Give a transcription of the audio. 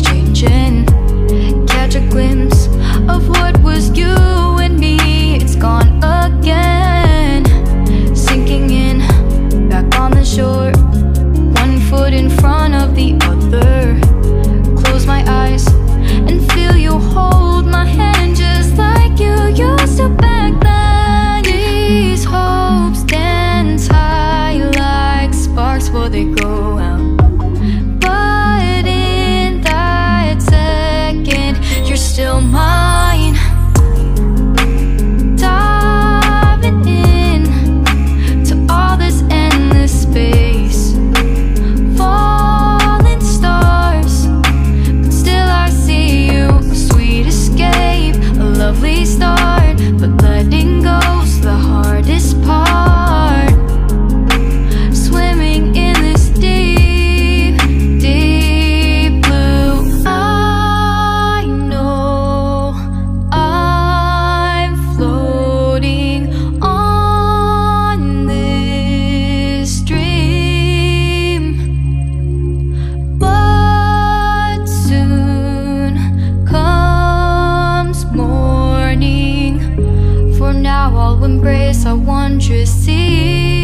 exchange. embrace our wondrous sea.